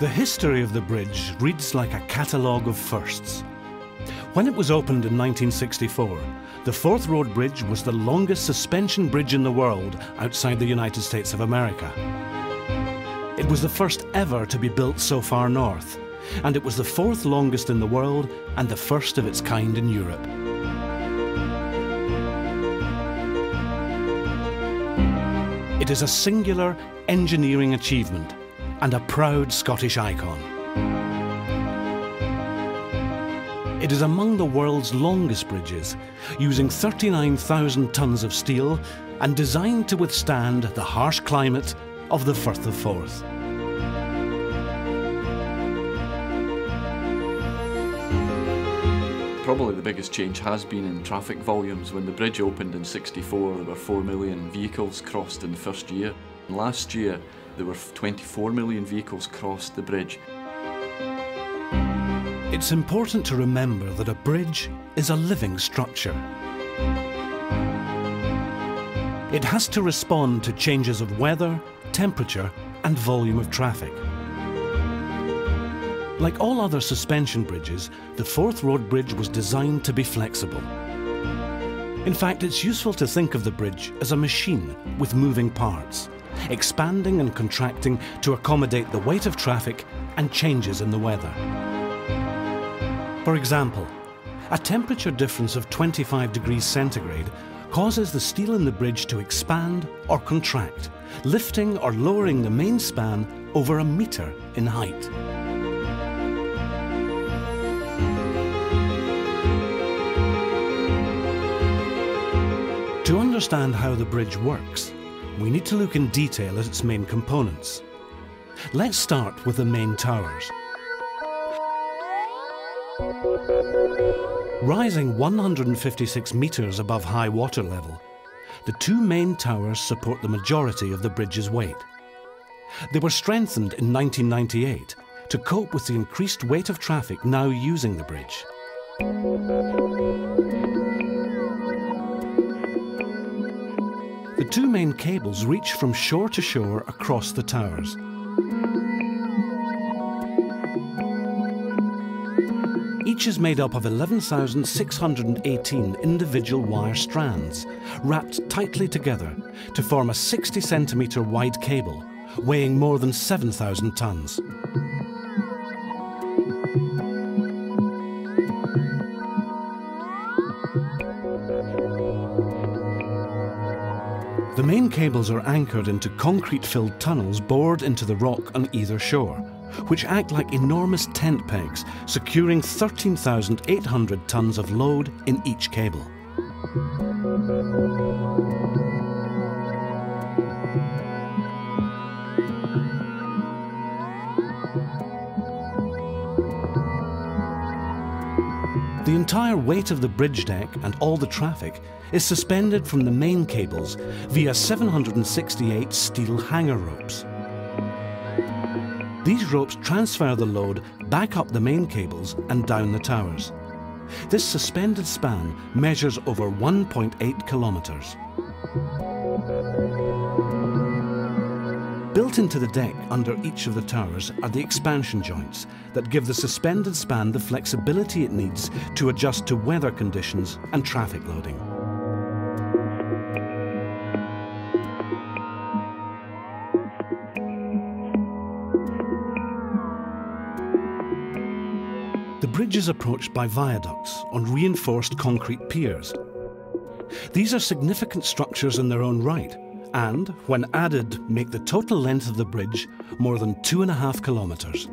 The history of the bridge reads like a catalogue of firsts. When it was opened in 1964, the Forth Road Bridge was the longest suspension bridge in the world outside the United States of America. It was the first ever to be built so far north, and it was the fourth longest in the world and the first of its kind in Europe. It is a singular engineering achievement and a proud Scottish icon. It is among the world's longest bridges, using 39,000 tonnes of steel and designed to withstand the harsh climate of the Firth of Forth. Probably the biggest change has been in traffic volumes. When the bridge opened in 64, there were 4 million vehicles crossed in the first year. Last year, there were 24 million vehicles crossed the bridge. It's important to remember that a bridge is a living structure. It has to respond to changes of weather, temperature and volume of traffic. Like all other suspension bridges, the Forth Road Bridge was designed to be flexible. In fact, it's useful to think of the bridge as a machine with moving parts, expanding and contracting to accommodate the weight of traffic and changes in the weather. For example, a temperature difference of 25 degrees centigrade causes the steel in the bridge to expand or contract, lifting or lowering the main span over a metre in height. To understand how the bridge works, we need to look in detail at its main components. Let's start with the main towers. Rising 156 metres above high water level, the two main towers support the majority of the bridge's weight. They were strengthened in 1998 to cope with the increased weight of traffic now using the bridge. The two main cables reach from shore to shore across the towers. Each is made up of 11,618 individual wire strands, wrapped tightly together to form a 60 centimetre wide cable, weighing more than 7,000 tonnes. The main cables are anchored into concrete-filled tunnels bored into the rock on either shore, which act like enormous tent pegs, securing 13,800 tonnes of load in each cable. The entire weight of the bridge deck and all the traffic is suspended from the main cables via 768 steel hanger ropes. These ropes transfer the load back up the main cables and down the towers. This suspended span measures over 1.8 kilometres. Built into the deck under each of the towers are the expansion joints that give the suspended span the flexibility it needs to adjust to weather conditions and traffic loading. The bridge is approached by viaducts on reinforced concrete piers. These are significant structures in their own right and, when added, make the total length of the bridge more than two and a half kilometres.